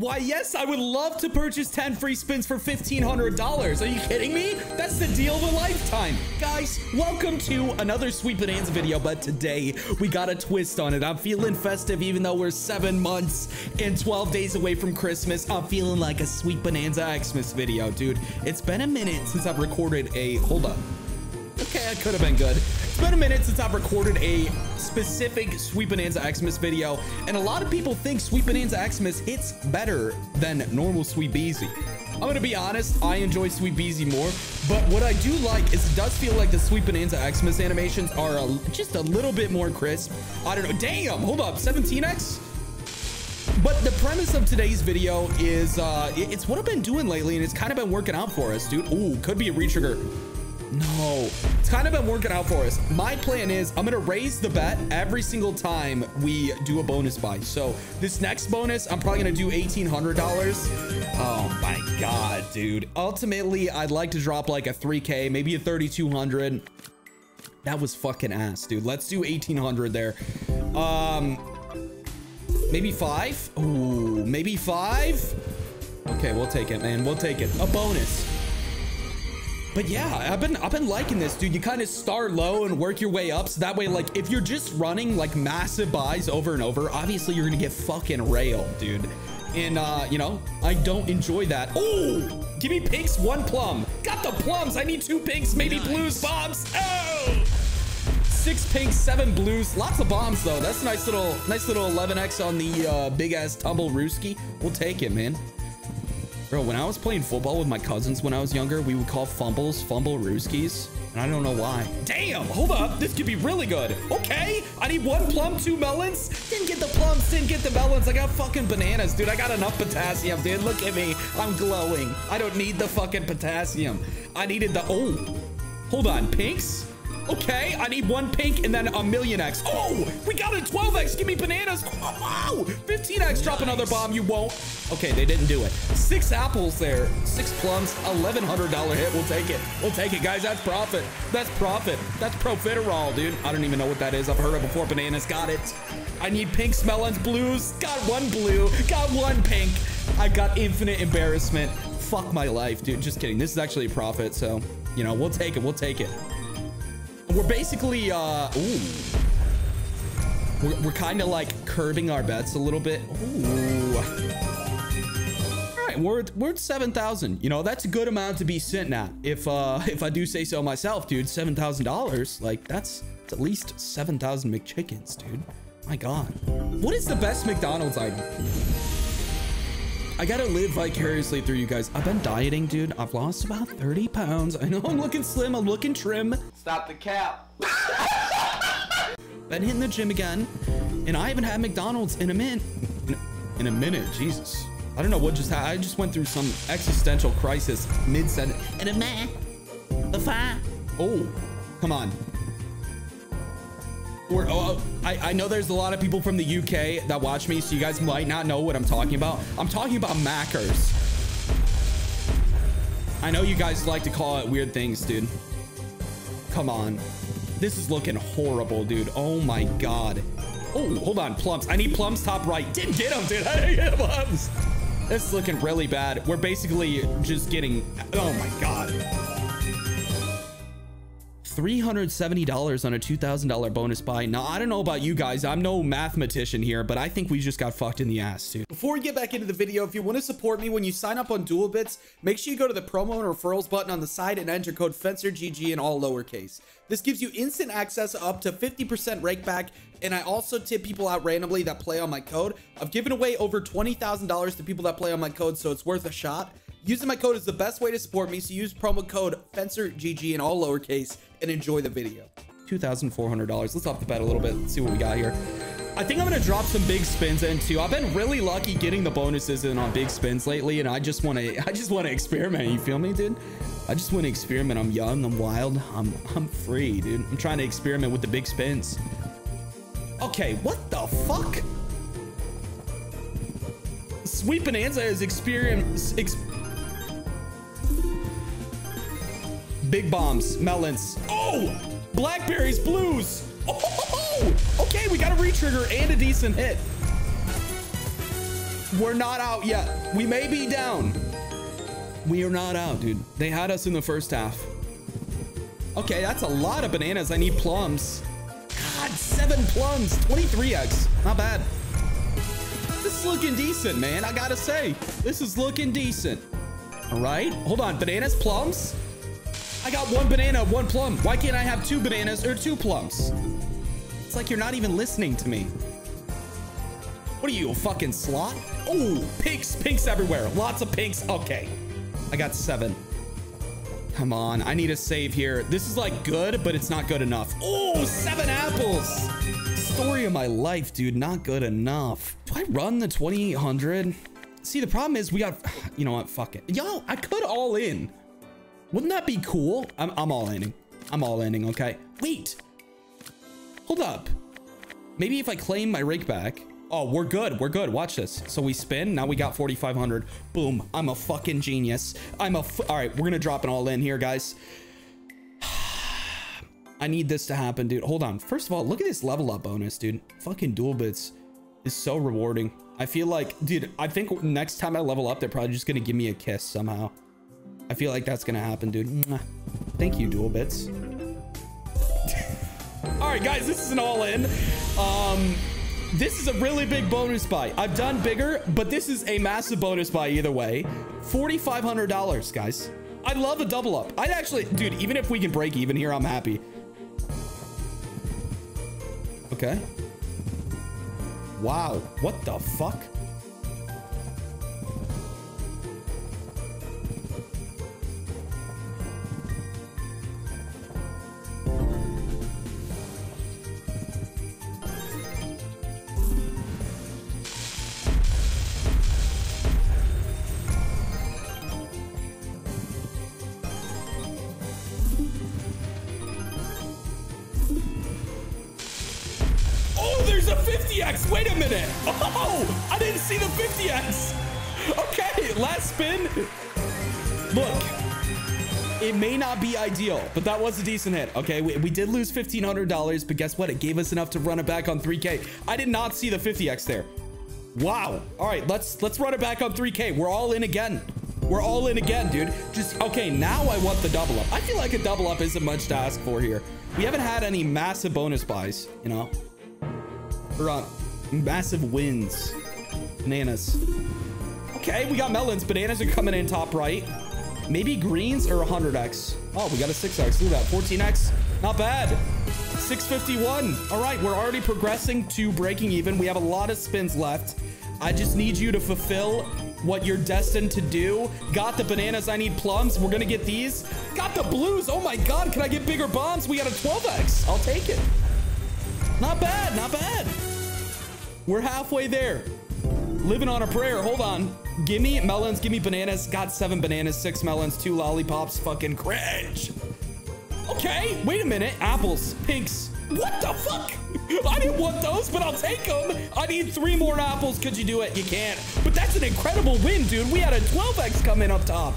Why, yes, I would love to purchase 10 free spins for $1,500. Are you kidding me? That's the deal of a lifetime. Guys, welcome to another Sweet Bonanza video, but today we got a twist on it. I'm feeling festive even though we're seven months and 12 days away from Christmas. I'm feeling like a Sweet Bonanza Xmas video, dude. It's been a minute since I've recorded a... Hold up. Okay, I could have been good. It's been a minute since I've recorded a specific Sweet Bonanza Xmas video, and a lot of people think Sweet Bonanza Xmas hits better than normal Sweet Beezy. I'm gonna be honest, I enjoy Sweet Beezy more, but what I do like is it does feel like the Sweet Bonanza Xmas animations are a, just a little bit more crisp. I don't know. Damn, hold up, 17x? But the premise of today's video is uh, it's what I've been doing lately, and it's kind of been working out for us, dude. Ooh, could be a retrigger. No, it's kind of been working out for us. My plan is I'm going to raise the bet every single time we do a bonus buy. So this next bonus, I'm probably going to do $1,800. Oh my God, dude. Ultimately, I'd like to drop like a 3K, maybe a 3,200. That was fucking ass, dude. Let's do 1,800 there. Um, maybe five. Ooh, maybe five. Okay, we'll take it, man. We'll take it. A bonus. But yeah, I've been I've been liking this, dude. You kind of start low and work your way up. So that way, like, if you're just running like massive buys over and over, obviously you're gonna get fucking railed, dude. And uh, you know, I don't enjoy that. Oh, give me pinks, one plum. Got the plums. I need two pinks, maybe nice. blues, bombs. Oh! Six pinks, seven blues. Lots of bombs though. That's a nice little, nice little 11x on the uh, big ass tumble rooski. We'll take it, man. Bro, when I was playing football with my cousins when I was younger, we would call fumbles fumble rooskies. And I don't know why. Damn, hold up. This could be really good. Okay, I need one plum, two melons. Didn't get the plums, didn't get the melons. I got fucking bananas, dude. I got enough potassium, dude. Look at me. I'm glowing. I don't need the fucking potassium. I needed the, oh, hold on, pinks? Okay, I need one pink and then a million X. Oh, we got a 12X. Give me bananas. Oh, 15X. Drop another bomb. You won't. Okay, they didn't do it. Six apples there. Six plums. $1,100 hit. We'll take it. We'll take it, guys. That's profit. That's profit. That's profiterole, dude. I don't even know what that is. I've heard it before. Bananas. Got it. I need pinks, melons, blues. Got one blue. Got one pink. I got infinite embarrassment. Fuck my life, dude. Just kidding. This is actually a profit, so, you know, we'll take it. We'll take it. We're basically, uh, ooh. We're, we're kind of like curbing our bets a little bit. Ooh. All right, we're, we're at 7,000. You know, that's a good amount to be sitting at. If, uh, if I do say so myself, dude, $7,000, like that's, that's at least 7,000 McChickens, dude. My God. What is the best McDonald's item? I gotta live vicariously through you guys. I've been dieting, dude. I've lost about 30 pounds. I know I'm looking slim. I'm looking trim. Stop the cap. been hitting the gym again. And I haven't had McDonald's in a minute. In, in a minute, Jesus. I don't know what just happened. I just went through some existential crisis mid-sentence. In a minute. The fire. Oh, come on. Or, oh, oh, I, I know there's a lot of people from the UK that watch me, so you guys might not know what I'm talking about. I'm talking about Mackers. I know you guys like to call it weird things, dude. Come on. This is looking horrible, dude. Oh my God. Oh, hold on. Plums. I need plums top right. Didn't get them, dude. I didn't get plums. This is looking really bad. We're basically just getting... Oh my God. $370 on a $2,000 bonus buy. Now, I don't know about you guys. I'm no mathematician here, but I think we just got fucked in the ass, dude. Before we get back into the video, if you want to support me when you sign up on Duelbits, make sure you go to the promo and referrals button on the side and enter code FencerGG in all lowercase. This gives you instant access up to 50% rakeback, and I also tip people out randomly that play on my code. I've given away over $20,000 to people that play on my code, so it's worth a shot. Using my code is the best way to support me, so use promo code FencerGG in all lowercase and enjoy the video. $2,400. Let's up the bet a little bit. Let's see what we got here. I think I'm going to drop some big spins in too. I've been really lucky getting the bonuses in on big spins lately, and I just want to, I just want to experiment. You feel me, dude? I just want to experiment. I'm young. I'm wild. I'm, I'm free, dude. I'm trying to experiment with the big spins. Okay, what the fuck? Sweet Bonanza is experience, ex Big bombs, melons. Oh, blackberries, blues. Oh, okay, we got a retrigger and a decent hit. We're not out yet. We may be down. We are not out, dude. They had us in the first half. Okay, that's a lot of bananas. I need plums. God, seven plums. 23x. Not bad. This is looking decent, man. I gotta say, this is looking decent. All right. Hold on. Bananas, plums. I got one banana, one plum. Why can't I have two bananas or two plums? It's like you're not even listening to me. What are you, a fucking slot? Oh, pinks, pinks everywhere. Lots of pinks. Okay. I got seven. Come on. I need a save here. This is like good, but it's not good enough. Oh, seven apples. Story of my life, dude. Not good enough. Do I run the 2800? See, the problem is we got, you know what? Fuck it. Yo, I could all in. Wouldn't that be cool? I'm, I'm all inning. I'm all inning. Okay. Wait. Hold up. Maybe if I claim my rake back. Oh, we're good. We're good. Watch this. So we spin. Now we got 4,500. Boom. I'm a fucking genius. I'm a. all right. We're going to drop it all in here, guys. I need this to happen, dude. Hold on. First of all, look at this level up bonus, dude. Fucking Duelbits is so rewarding. I feel like, dude, I think next time I level up, they're probably just going to give me a kiss somehow. I feel like that's to happen, dude. Thank you, Duelbits. all right, guys, this is an all in. Um, this is a really big bonus buy. I've done bigger, but this is a massive bonus buy either way. $4,500, guys. I love a double up. I'd actually, dude, even if we can break even here, I'm happy. Okay. Wow. What the fuck? Minute. Oh, I didn't see the 50x. Okay, last spin. Look, it may not be ideal, but that was a decent hit. Okay, we, we did lose $1,500, but guess what? It gave us enough to run it back on 3K. I did not see the 50x there. Wow. All right, let's let's run it back on 3K. We're all in again. We're all in again, dude. Just, okay, now I want the double up. I feel like a double up isn't much to ask for here. We haven't had any massive bonus buys, you know? We're massive wins. Bananas. Okay, we got melons. Bananas are coming in top right. Maybe greens or 100x. Oh, we got a 6x. Look at that. 14x. Not bad. 651. All right, we're already progressing to breaking even. We have a lot of spins left. I just need you to fulfill what you're destined to do. Got the bananas. I need plums. We're going to get these. Got the blues. Oh my God. Can I get bigger bombs? We got a 12x. I'll take it. Not bad. Not bad. We're halfway there. Living on a prayer. Hold on. Give me melons. Give me bananas. Got seven bananas, six melons, two lollipops. Fucking cringe. Okay, wait a minute. Apples, pinks. What the fuck? I didn't want those, but I'll take them. I need three more apples. Could you do it? You can't. But that's an incredible win, dude. We had a 12x come in up top.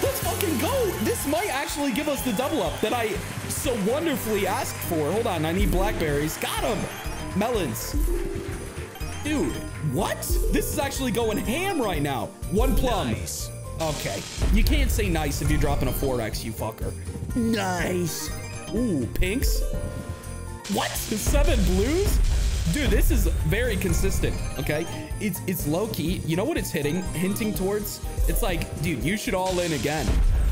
Let's fucking go. This might actually give us the double up that I so wonderfully asked for. Hold on. I need blackberries. Got them. Melons. Dude, what? This is actually going ham right now. One plum. Nice. Okay. You can't say nice if you're dropping a 4x, you fucker. Nice. Ooh, pinks. What? Seven blues? Dude, this is very consistent, okay? It's it's low key. You know what it's hitting, hinting towards? It's like, dude, you should all in again.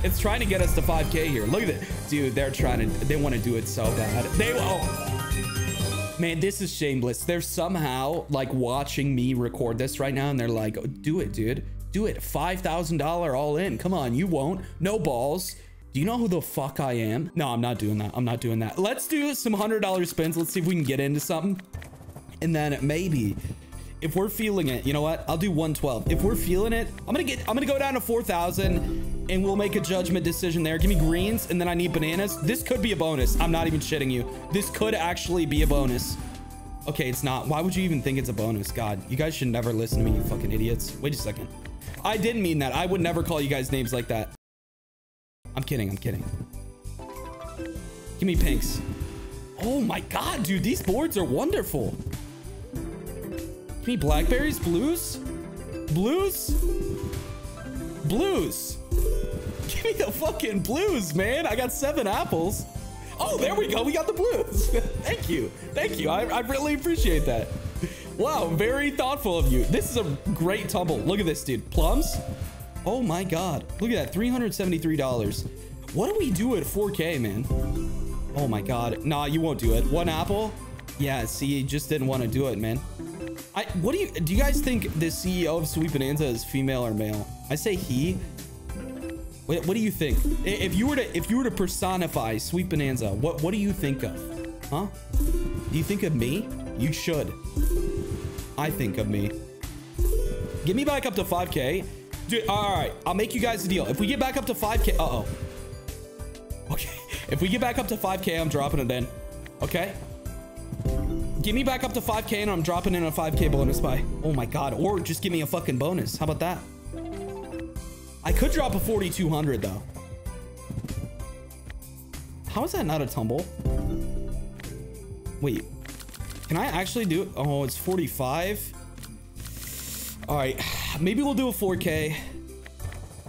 It's trying to get us to 5k here. Look at it. Dude, they're trying to, they want to do it so bad. They, oh, Man, this is shameless. They're somehow like watching me record this right now and they're like, oh, do it, dude. Do it. $5,000 all in. Come on, you won't. No balls. Do you know who the fuck I am? No, I'm not doing that. I'm not doing that. Let's do some $100 spins. Let's see if we can get into something. And then maybe if we're feeling it, you know what? I'll do 112. If we're feeling it, I'm gonna get, I'm gonna go down to 4,000 and we'll make a judgment decision there. Give me greens and then I need bananas. This could be a bonus. I'm not even shitting you. This could actually be a bonus. Okay, it's not. Why would you even think it's a bonus? God, you guys should never listen to me, you fucking idiots. Wait a second. I didn't mean that. I would never call you guys names like that. I'm kidding. I'm kidding. Give me pinks. Oh my God, dude. These boards are wonderful. Me blackberries, blues. Blues? Blues. Give me the fucking blues, man. I got seven apples. Oh, there we go. We got the blues. Thank you. Thank you. I, I really appreciate that. Wow, very thoughtful of you. This is a great tumble. Look at this, dude. Plums? Oh my God. Look at that, $373. What do we do at 4K, man? Oh my God. Nah, you won't do it. One apple? Yeah, see, you just didn't want to do it, man. I, what do you, do you guys think the CEO of Sweet Bonanza is female or male? I say he. What, what do you think? If you were to, if you were to personify Sweet Bonanza, what, what do you think of? Huh? Do you think of me? You should. I think of me. Get me back up to 5K. Dude, all right, I'll make you guys a deal. If we get back up to 5K, uh-oh. Okay, if we get back up to 5K, I'm dropping it in. Okay? Give me back up to 5K and I'm dropping in a 5K bonus buy. Oh my God, or just give me a fucking bonus. How about that? I could drop a 4,200 though. How is that not a tumble? Wait, can I actually do it? Oh, it's 45. All right, maybe we'll do a 4K.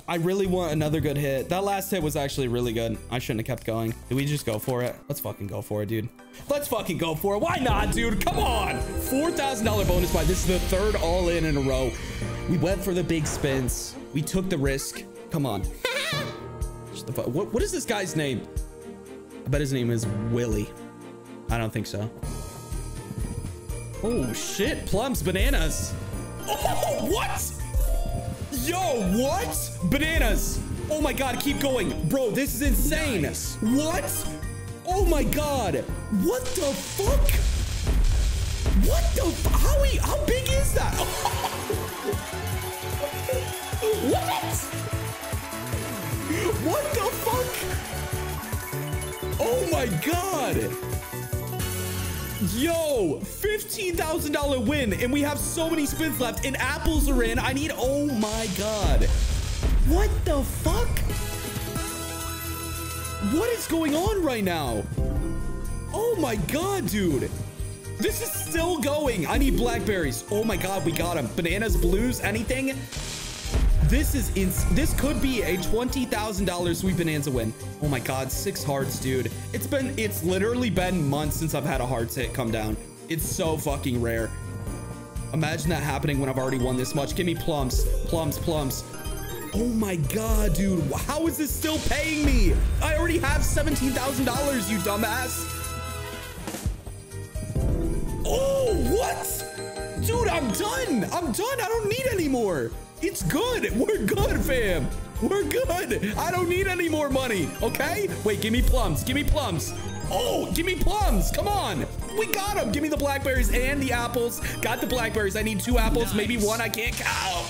I really want another good hit. That last hit was actually really good. I shouldn't have kept going. Did we just go for it? Let's fucking go for it, dude. Let's fucking go for it. Why not, dude? Come on. $4,000 bonus buy. This is the third all in in a row. We went for the big spins. We took the risk. Come on. what, what is this guy's name? I bet his name is Willie. I don't think so. Oh, shit. Plums, bananas. Oh, what? Yo, what? Bananas. Oh my god, keep going. Bro, this is insane. Nice. What? Oh my god. What the fuck? What the how he, how big is that? what? What the fuck? Oh my god. Yo, $15,000 win, and we have so many spins left, and apples are in. I need, oh my God. What the fuck? What is going on right now? Oh my God, dude. This is still going. I need blackberries. Oh my God, we got them. Bananas, blues, anything? This is this could be a $20,000 Sweet Bonanza win. Oh my God, six hearts, dude. It's been, it's literally been months since I've had a hearts hit come down. It's so fucking rare. Imagine that happening when I've already won this much. Give me plums, plums, plums. Oh my God, dude. How is this still paying me? I already have $17,000, you dumbass. Oh, what? Dude, I'm done. I'm done. I don't need any more. It's good. We're good, fam. We're good. I don't need any more money. Okay? Wait, give me plums. Give me plums. Oh, give me plums. Come on. We got them. Give me the blackberries and the apples. Got the blackberries. I need two apples, nice. maybe one. I can't count.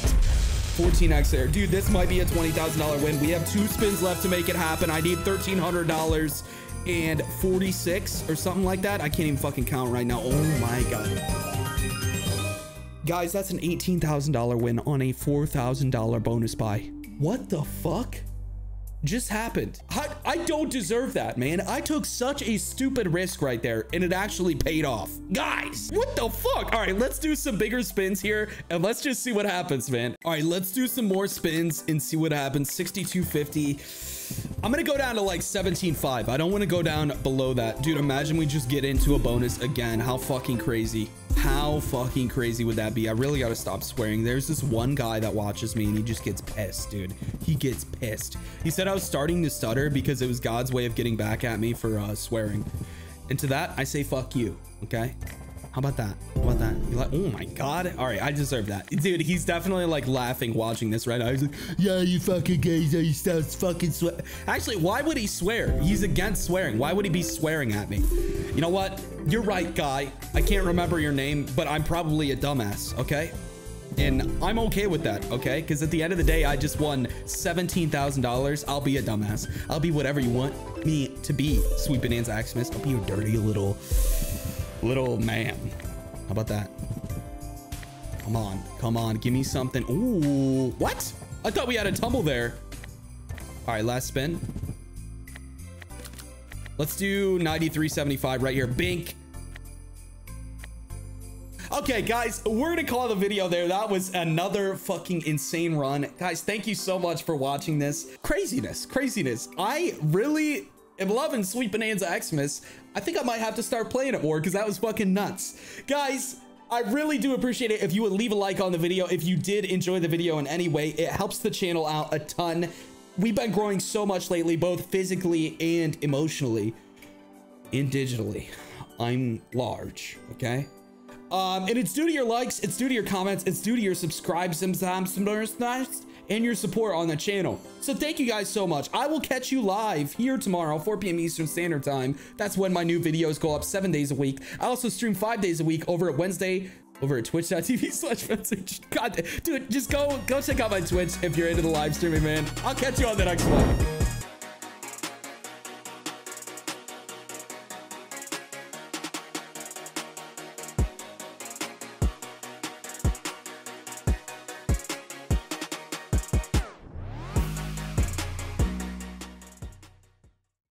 14x there. Dude, this might be a $20,000 win. We have two spins left to make it happen. I need $1,300 and 46 or something like that. I can't even fucking count right now. Oh my God. Guys, that's an $18,000 win on a $4,000 bonus buy. What the fuck? just happened. I, I, don't deserve that, man. I took such a stupid risk right there and it actually paid off. Guys, what the fuck? All right, let's do some bigger spins here and let's just see what happens, man. All right, let's do some more spins and see what happens. 6250. I'm gonna go down to like 17.5. I don't want to go down below that. Dude, imagine we just get into a bonus again. How fucking crazy. How fucking crazy would that be? I really gotta stop swearing. There's this one guy that watches me and he just gets pissed, dude. He gets pissed. He said I was starting to stutter because it was God's way of getting back at me for uh, swearing. And to that, I say fuck you, okay? How about that? How about that? You're like, oh my god. All right, I deserve that. Dude, he's definitely like laughing watching this right now. He's like, yeah, you fucking guys, you start fucking swear. Actually, why would he swear? He's against swearing. Why would he be swearing at me? You know what? You're right, guy. I can't remember your name, but I'm probably a dumbass, okay? And I'm okay with that, okay? Because at the end of the day, I just won $17,000. I'll be a dumbass. I'll be whatever you want me to be, Sweet Bonanza Aximus. I'll be a dirty little little man. How about that? Come on, come on, give me something. Ooh, what? I thought we had a tumble there. All right, last spin. Let's do 93.75 right here. Bink. Okay, guys, we're gonna call the video there. That was another fucking insane run. Guys, thank you so much for watching this. Craziness, craziness. I really am loving Sweet Bonanza Xmas. I think I might have to start playing it more because that was fucking nuts. Guys, I really do appreciate it if you would leave a like on the video. If you did enjoy the video in any way, it helps the channel out a ton. We've been growing so much lately, both physically and emotionally and digitally. I'm large, okay? Um, and it's due to your likes, it's due to your comments, it's due to your subscribes sometimes, and your support on the channel. So thank you guys so much. I will catch you live here tomorrow, 4 p.m. Eastern Standard Time. That's when my new videos go up seven days a week. I also stream five days a week over at Wednesday, over at twitch.tv slash God, dude, just go, go check out my Twitch if you're into the live streaming, man. I'll catch you on the next one.